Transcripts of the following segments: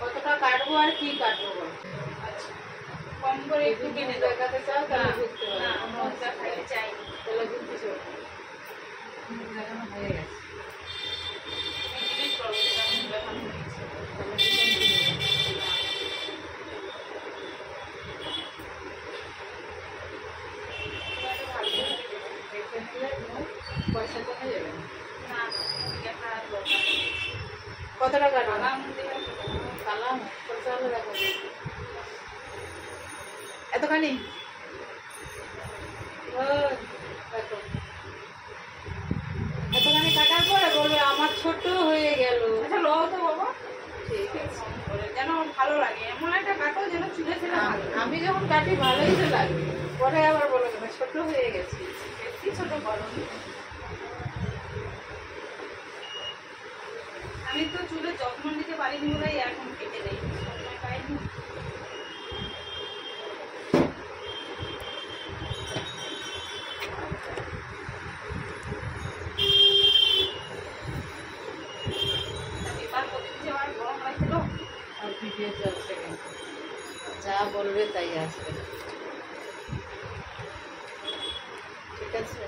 কতটা কাটবো আর কি কাটবো আচ্ছা কম করে একটু কিনে দেখাতে চাও তাহলে চাই তাহলে দেখানো হয়ে গেছে পয়সা কমে যাবে। না। কত টাকা এতখানি? এতখানি কাটার পরে বলবে আমার ছোট হয়ে গেল। আচ্ছা লও তো বাবা। ঠিক আছে। যেন ভালো লাগে। এমন একটা কাটো যেন চুলে ভালো আম- লাগে। যখন কাটি ভালোই তো লাগবে পরে আবার বলো ছোট হয়ে গেছি। বেশি ছোট করো আমি তো চুলে যত্ন নিতে পারিনি বলেই এখন কেটে দেই সময় পাইনি যা বলবে তাই আসবে। ঠিক আছে।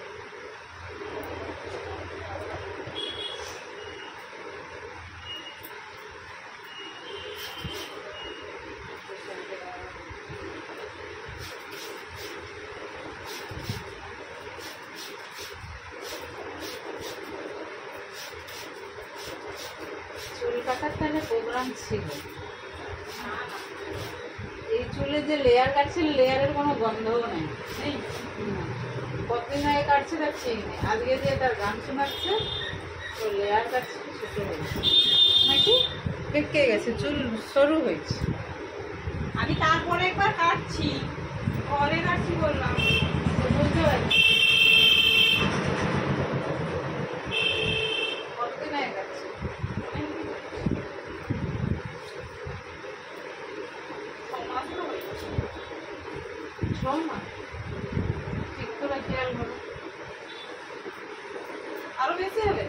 তাহলে প্রোগ্রাম ছিল। এই চুলে যে লেয়ার কাটছিল লেয়ারের কোনো গন্ধও নেই। কতদিন আগে কাটছে তার ঠিক নেই। আজকে দিয়ে তার গান শোনাচ্ছে, তো লেয়ার কাটছে ছোট হয়েছে নাকি? বেঁকে গেছে, চুল সরু হয়েছে। আমি তারপরে একবার কাটছি ঘরে কাটছি বললাম তো বুঝতে পারছি কতদিন আগে কাটছে ছ মাস তো হয়ে গেছে। ছ মাস ঠিক করে খেয়াল করো আরও বেশি হবে?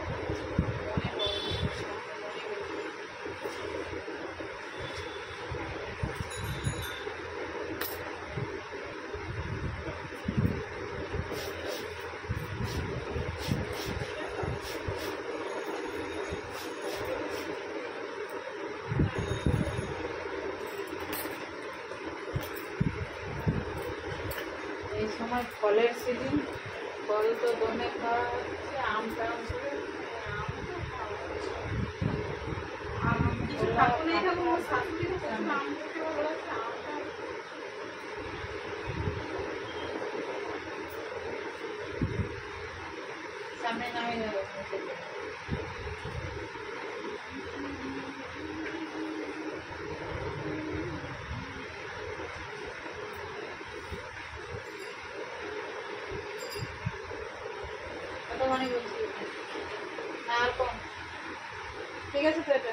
সময় ফলের সিজন ফল তো দমে খাওয়া হচ্ছে আম টাম করে আম কিছু থাকুক নেই থাকুক, আমার শাশুড়ি তো প্রচুর আম খেতে ভালোবাসে, আমটা সামনে নামে যাবে কতখানি বলছি না আর কম ঠিক আছে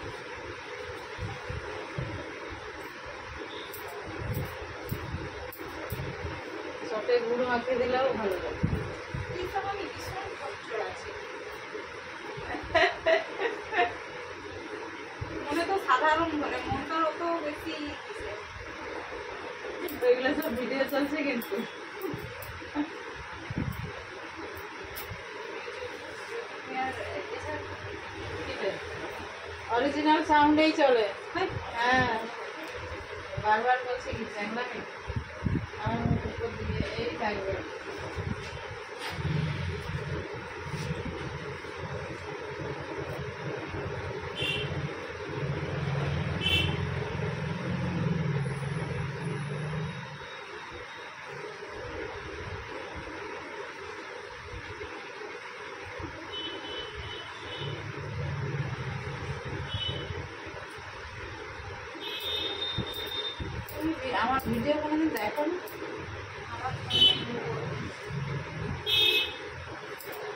চটে গুঁড়ো মাখিয়ে দিলেও ভালো লাগে। মনে তো সাধারণ ঘরে মনটার অত বেশি এগুলো সব ভিডিও চলছে কিন্তু। অরিজিনাল সাউন্ডেই চলে। হ্যাঁ। বারবার বলছি কি চ্যাংলামি আমার মুখ উপর দিয়ে এই থাকবে তুমি ভি- আমার ভিডিও কোনোদিন দেখো না আমার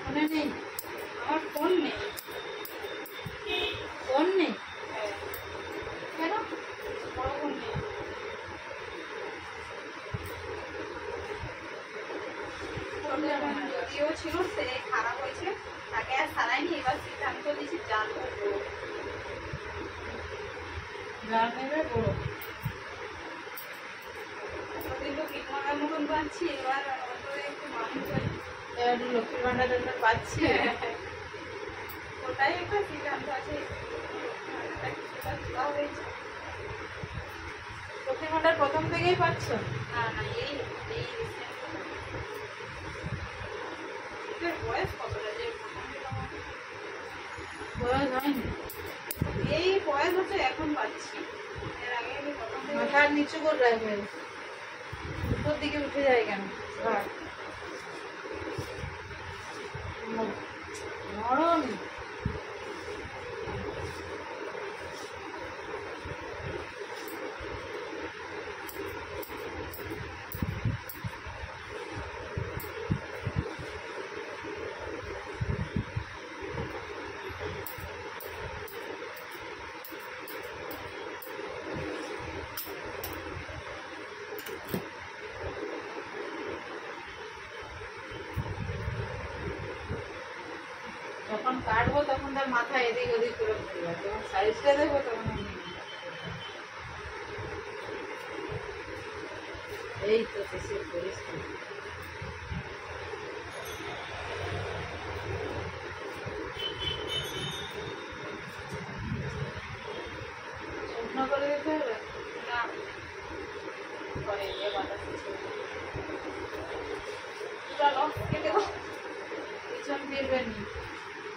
মনে নেই আমার ফোন নেই ফোন নেই হ্যাঁ, কেন বড় ফোন নেই ফোন যখন যদিও ছিল সে খারাপ হয়েছে তাকে আর সারাইনি এবার সিদ্ধান্ত দিয়েছি জানব যার নেবে বড় ওদিন তো মতন পাচ্ছি এবার একটু এবার লক্ষ্মীর ভান্ডার পাচ্ছি। ওটাই একটা সিদ্ধান্ত আছে। লক্ষ্মীর ভান্ডার প্রথম থেকেই পাচ্ছ? না না এই এই বয়স কতটা যে বয়স হয়নি। এই বয়স হচ্ছে এখন পাচ্ছি। এর আগে আমি প্রথম থেকে মাথা নিচু করে রাখবে। উপর দিকে উঠে যায় কেন। নরম কাটবো তখন তার মাথা এদিক ওদিক করে যখন সাইজটা দেবো তখন এই তো শেষের পরিস্থিতি। করে দিতে না। চলো পিছন ফিরবেন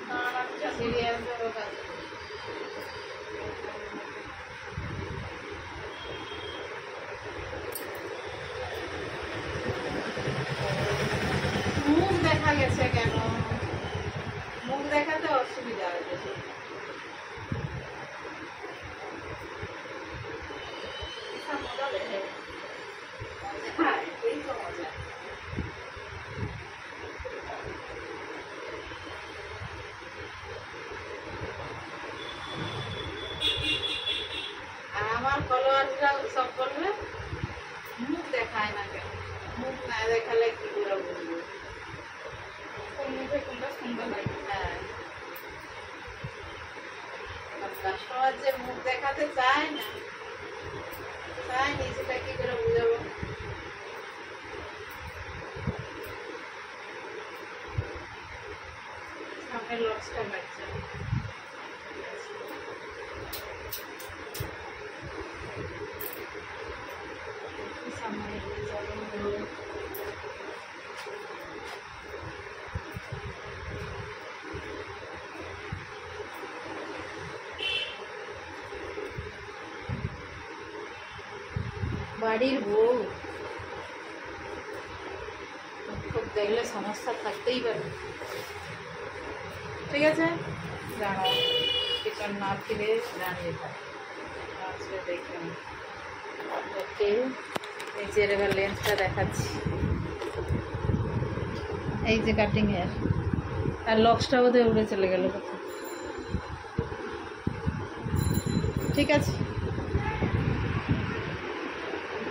না না চলো। সিরিয়াল ধরো কাজ মুখ দেখা গেছে কেন মুখ দেখাতে অসুবিধা আছে এটা মজা দেবে হ্যাঁ এই তো মজা আর আমার ফলোয়াররা সব বলবে মুখ দেখায় না কেন মুখ না দেখালে কি করে বুঝব কোন মুখে কোনটা সুন্দর লাগে হ্যাঁ কাস্টমার যে মুখ দেখাতে চায় না চায়নি সেটা কি করে বুঝাবো সামনে লসটা লাগছে সামনে এগিয়ে যাব। বাড়ির বউ। খুব দেখলে সমস্যা থাকতেই পারে। ঠিক আছে? দাঁড়াও। পিছন না ফিরে দাঁড়িয়ে থাক। দেখবেন ওকে নিচের এবার লেন্সটা দেখাচ্ছি। এই যে কাটিং হেয়ার আর লক্সটা বোধহয় উড়ে চলে গেল ঠিক আছে?